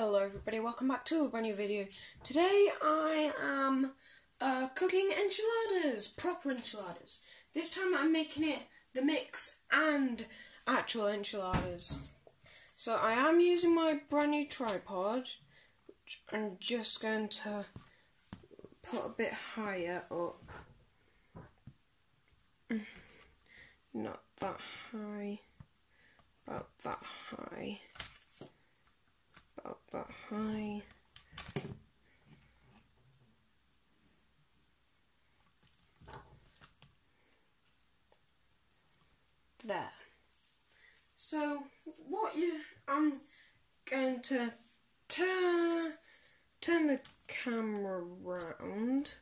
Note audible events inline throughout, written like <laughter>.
Hello everybody, welcome back to a brand new video. Today I am uh, cooking enchiladas, proper enchiladas. This time I'm making it the mix and actual enchiladas. So I am using my brand new tripod, I'm just going to put a bit higher up. Not that high, about that high about that high. There. So what you I'm going to turn turn the camera around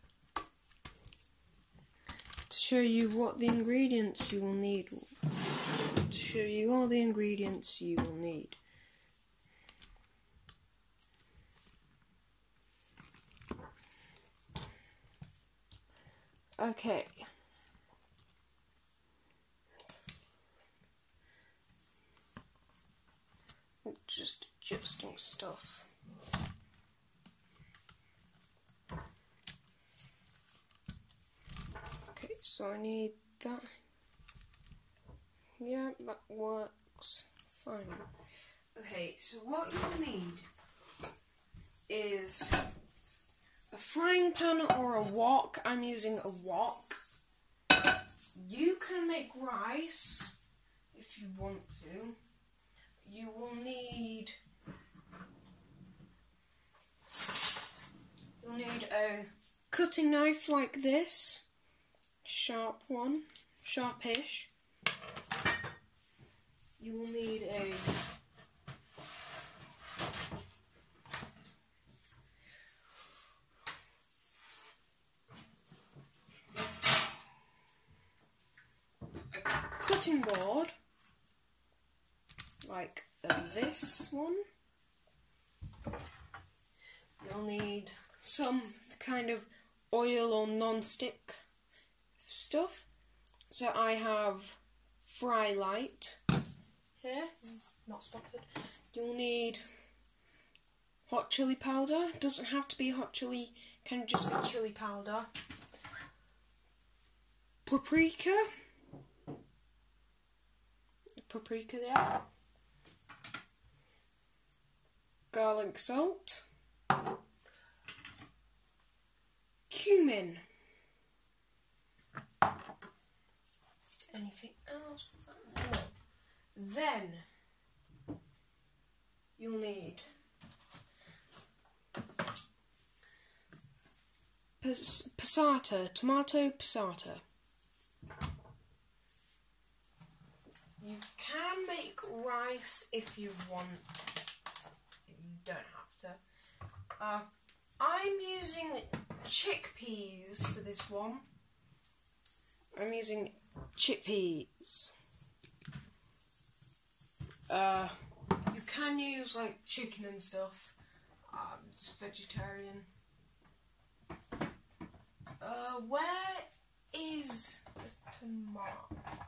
to show you what the ingredients you will need to show you all the ingredients you will need. Okay. Just adjusting stuff. Okay, so I need that. Yeah, that works fine. Okay, so what you'll need is a frying pan or a wok. I'm using a wok. You can make rice if you want to. You will need you'll need a cutting knife like this, sharp one, sharpish. You will need a cutting board like um, this one. You'll need some kind of oil or non-stick stuff. So I have Fry Light here, not spotted. You'll need hot chili powder. Doesn't have to be hot chili, can just be chili powder. Paprika paprika there, garlic salt, cumin. Anything else? No. Then you'll need passata, tomato passata. You can make rice if you want. You don't have to. Uh, I'm using chickpeas for this one. I'm using chickpeas. Uh, you can use like chicken and stuff. I'm just vegetarian. Uh, where is the tomato?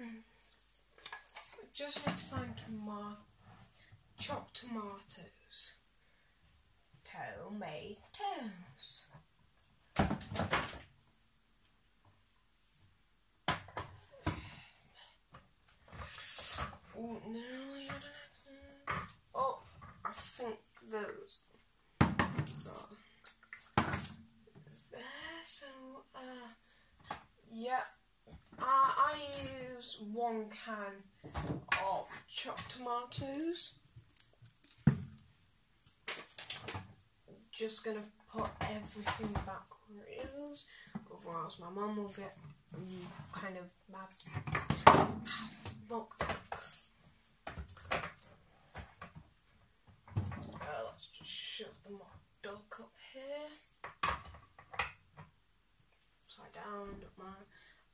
So I just need to find tomato, chopped tomatoes. Tomatoes. Oh, no, Oh, I think those. Oh. There, so, uh, yeah. Uh, I use one can of chopped tomatoes. Just gonna put everything back where it is, otherwise my mum will get kind of mad. <sighs> Look. Uh, let's just shove the duck up here. Upside down, don't mind.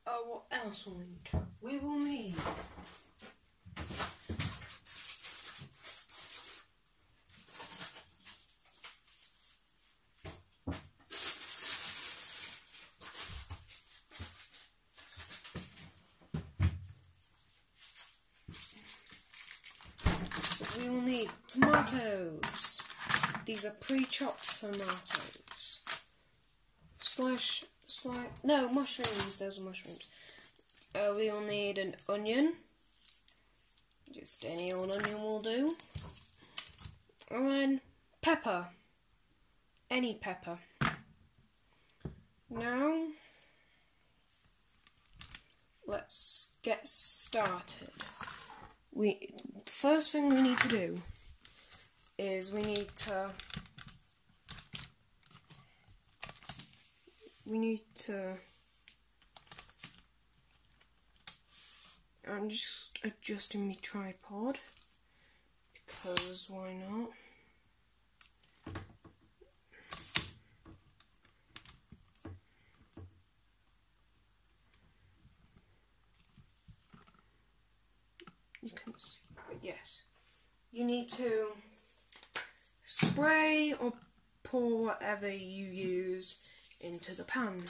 Uh, what else will we need? We will need So we will need tomatoes. These are pre-chopped tomatoes. Slash, slash, no, mushrooms, those are mushrooms. Uh, we will need an onion. Just any old onion will do. And then pepper. Any pepper. Now, let's get started. We the first thing we need to do is we need to we need to I'm just adjusting my tripod because why not? You can see, but yes. You need to spray or pour whatever you use into the pan.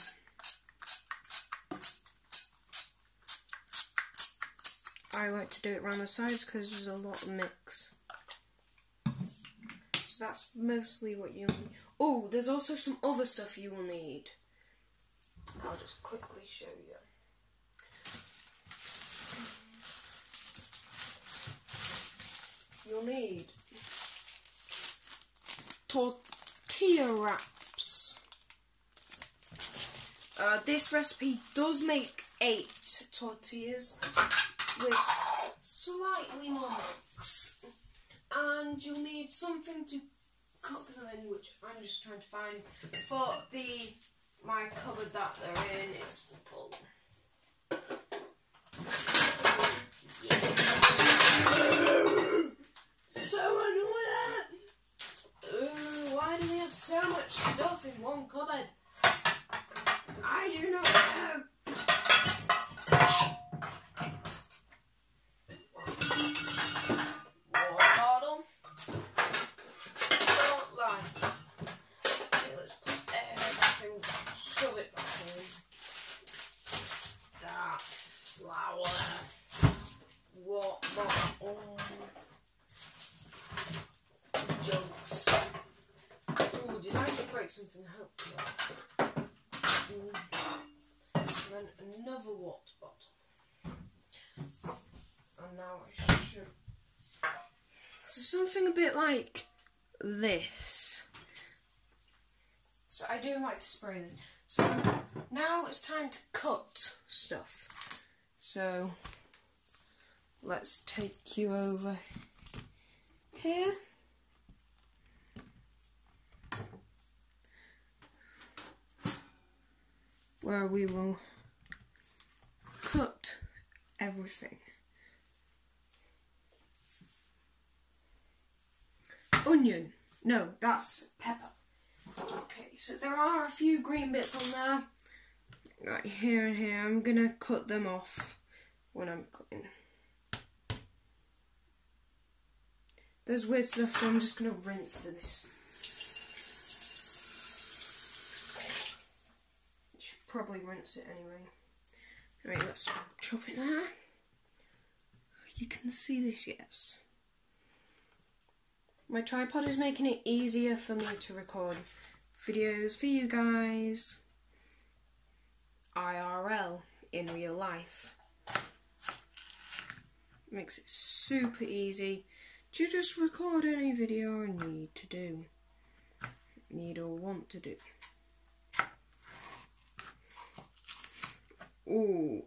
I like to do it around the sides because there's a lot of mix. So that's mostly what you need. Oh, there's also some other stuff you will need. I'll just quickly show you. You'll need tortilla wraps. Uh, this recipe does make eight tortillas with slightly more mix. And you'll need something to cook them in, which I'm just trying to find. But the my cupboard that they're in is full. So annoying! Ooh, why do we have so much stuff in one cupboard? I do not know. Water bottle. Don't lie. Okay, let's put everything, shove it back in. That flour. What more? Oh. Jugs. Ooh, did I just break something helpful? Ooh. And then another water bottle. And now I should. So something a bit like this. So I do like to spray them. So now it's time to cut stuff. So let's take you over here. Where we will cut everything. Onion. No, that's pepper. Okay, so there are a few green bits on there. Right here and here. I'm gonna cut them off when I'm cutting. There's weird stuff, so I'm just gonna rinse this. Should probably rinse it anyway. Right, let's chop it there. You can see this, yes. My tripod is making it easier for me to record videos for you guys. IRL, in real life. Makes it super easy to just record any video I need to do. Need or want to do. Ooh.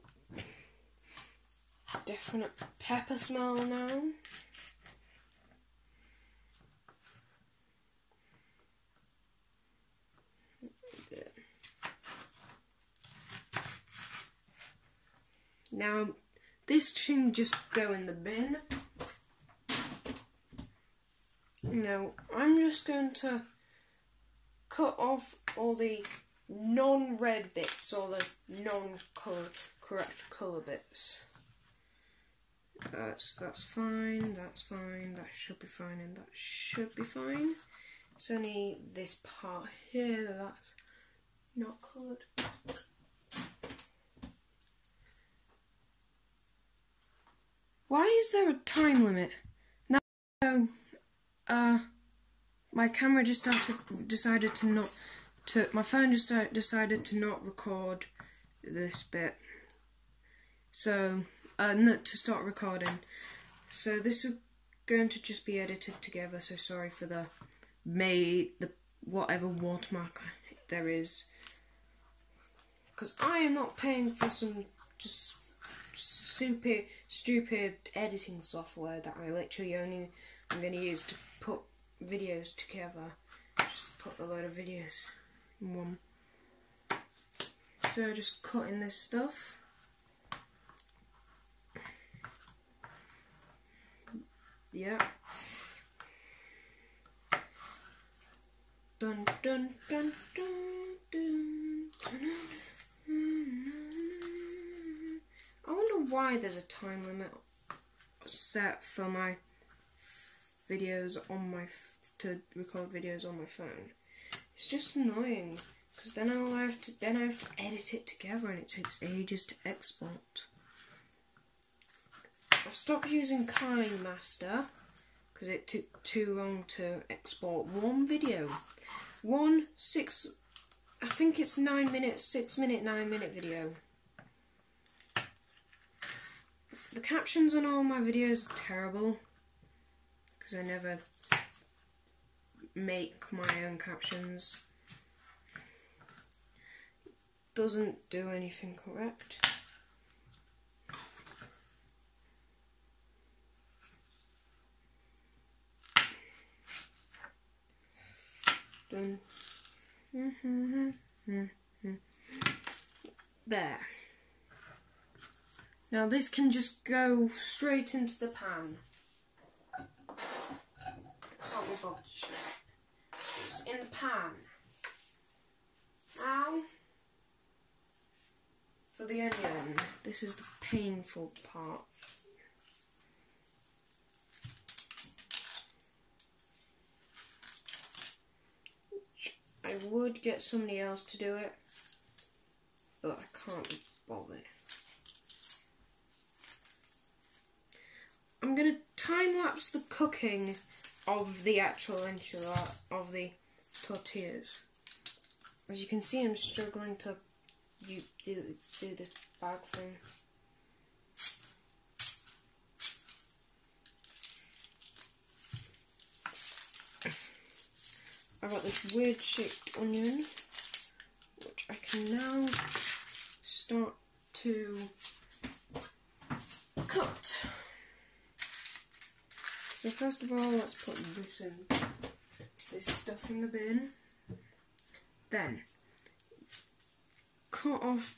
Definite pepper smell now. Now, this can just go in the bin. Now, I'm just going to cut off all the non-red bits or the non-color correct color bits. That's that's fine. That's fine. That should be fine, and that should be fine. It's only this part here that's not coloured. Why is there a time limit? uh, my camera just started, decided to not, to, my phone just decided to not record this bit. So, uh, not to start recording. So this is going to just be edited together, so sorry for the made, the whatever watermark there is. Because I am not paying for some just super stupid editing software that I literally only I'm going to use to put videos together. Just put a load of videos in one. So just cutting this stuff. Yeah. Dun dun dun dun dun. I why there's a time limit set for my videos on my to record videos on my phone. It's just annoying because then I'll have to then I have to edit it together and it takes ages to export. I've stopped using KineMaster because it took too long to export one video. One six, I think it's nine minutes, six minute, nine minute video. The captions on all my videos are terrible because I never make my own captions. Doesn't do anything correct. Done. Mm-hmm. Mm-hmm. There. Now this can just go straight into the pan. Can't be bothered to show It's in the pan. Now, for the onion, this is the painful part. I would get somebody else to do it, but I can't be bothered. I'm gonna time lapse the cooking of the actual enchilada of the tortillas. As you can see, I'm struggling to do, do, do this bag thing. I've got this weird shaped onion, which I can now start to cut. So first of all, let's put this in, this stuff in the bin. Then, cut off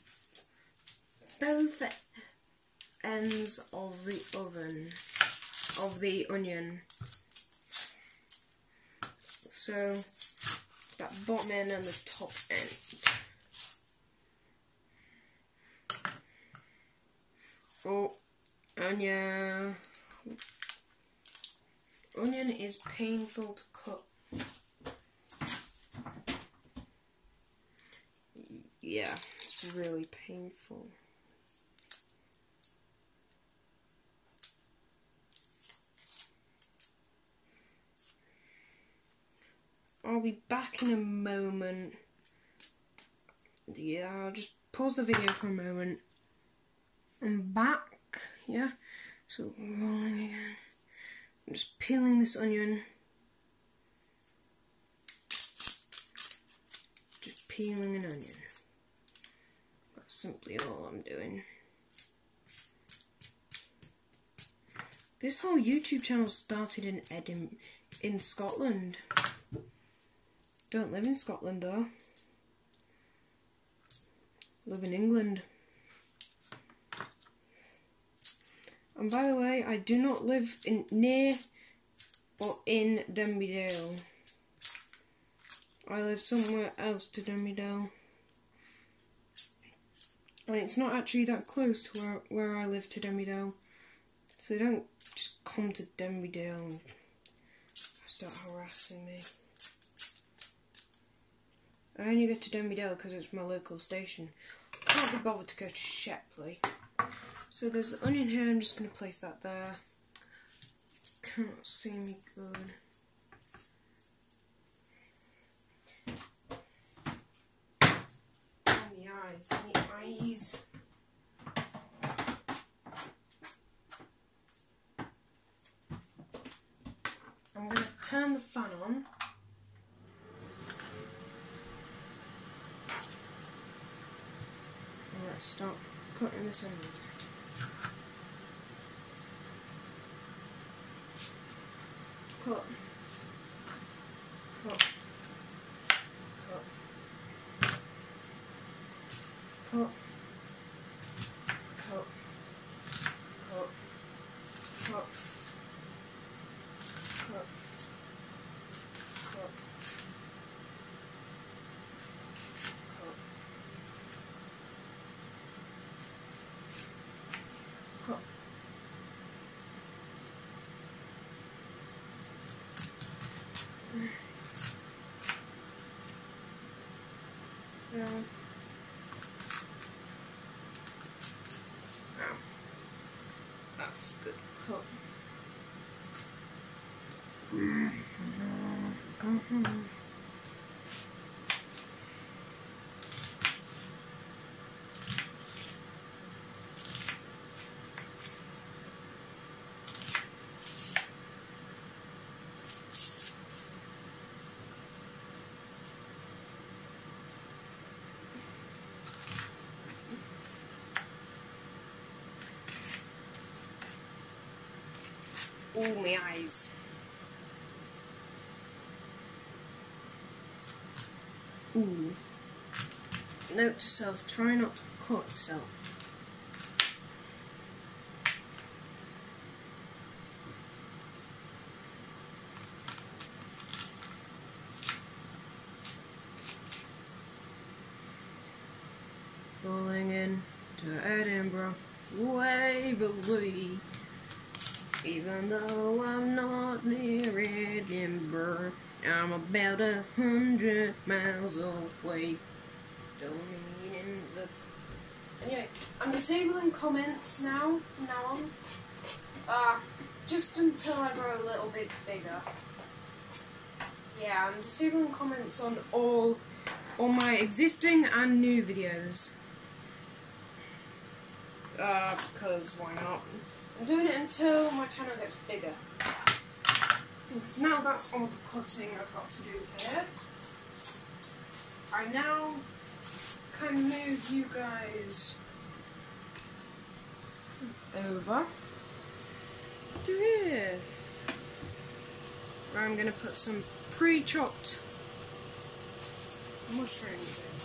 both ends of the oven, of the onion so that bottom end and the top end. Oh, onion. Onion is painful to cut. Yeah, it's really painful. I'll be back in a moment. Yeah, I'll just pause the video for a moment. I'm back, yeah? So, rolling again. I'm just peeling this onion. Just peeling an onion. That's simply all I'm doing. This whole YouTube channel started in Edinburgh, in Scotland. Don't live in Scotland though. Live in England. And by the way, I do not live in near or in Denby Dale. I live somewhere else to Denby Dale. And it's not actually that close to where, where I live to Denby Dale. So don't just come to Denby Dale and start harassing me. I only go to Denby Dale because it's my local station can't be bothered to go to Shepley. So there's the onion here, I'm just going to place that there. Cannot see me good. Oh, and the eyes, my eyes. I'm going to turn the fan on. Let's start cutting this. Cut. Cut. Cut. Cut. Cut. know. That's good cook. Ooh, my eyes. Ooh. Note to self, try not to cut yourself. Bowling in to Edinburgh, Waverley. Even though I'm not near Edinburgh, I'm about a hundred miles away. Don't need in the. Anyway, I'm disabling comments now. From now on, uh, just until I grow a little bit bigger. Yeah, I'm disabling comments on all, all my existing and new videos. Uh, because why not? I'm doing it until my channel gets bigger. So now that's all the cutting I've got to do here. I now can move you guys over to here. Where I'm going to put some pre-chopped mushrooms in.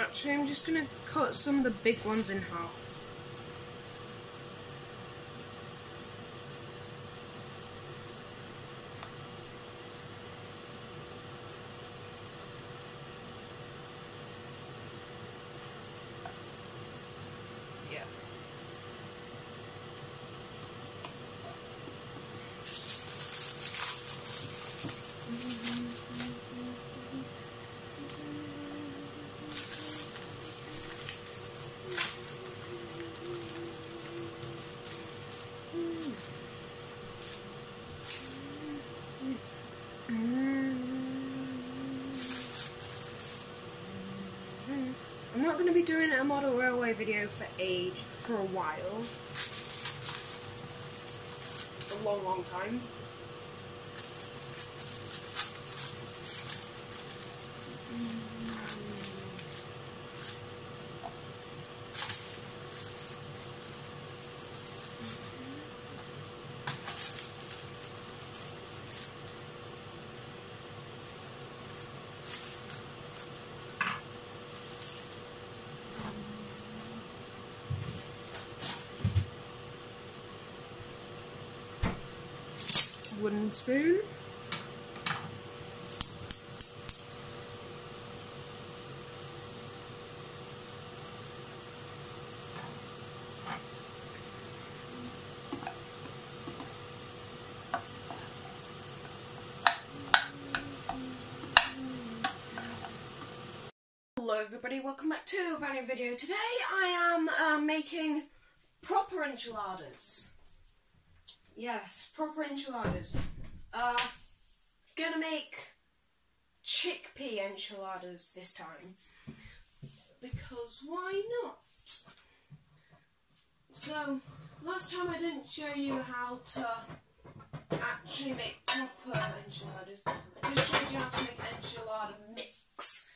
Actually, I'm just gonna cut some of the big ones in half. Going to be doing a model railway video for age, for a while. A long, long time. Spoon. Hello everybody, welcome back to a brand new video. Today I am uh, making proper enchiladas. Yes, proper enchiladas. Uh, gonna make chickpea enchiladas this time. because why not? So, last time I didn't show you how to actually make proper enchiladas. I just showed you how to make enchilada mix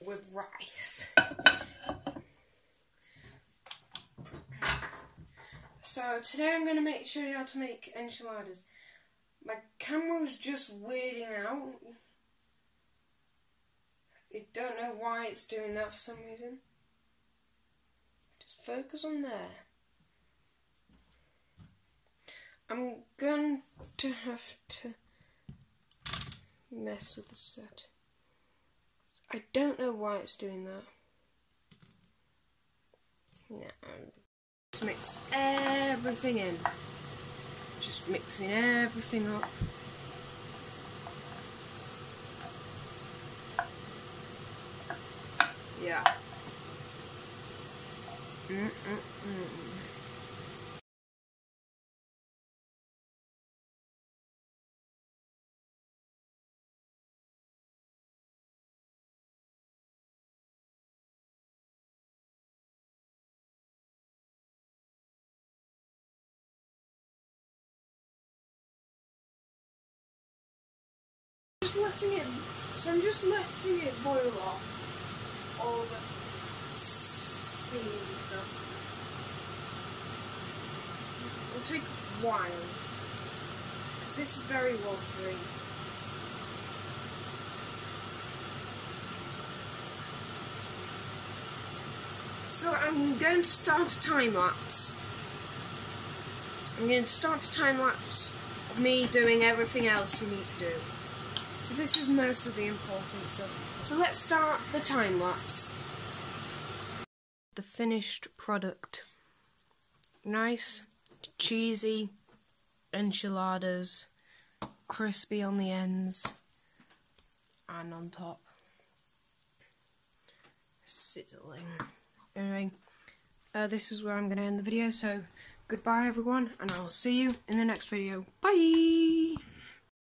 with rice. So today I'm going to make show you how to make enchiladas. My camera's just weirding out. I don't know why it's doing that for some reason. Just focus on there. I'm going to have to mess with the set. I don't know why it's doing that. Yeah, um, just mix everything in. Just mixing everything up. Yeah. Mm -mm -mm. Letting it, so I'm just letting it boil off all the steam and stuff. It'll take a while, because this is very watery. So I'm going to start a time lapse. I'm going to start a time lapse of me doing everything else you need to do. So this is most of the important stuff. So let's start the time lapse. The finished product. Nice, cheesy enchiladas, crispy on the ends and on top. Sizzling. Anyway, uh, this is where I'm going to end the video, so goodbye everyone, and I'll see you in the next video. Bye!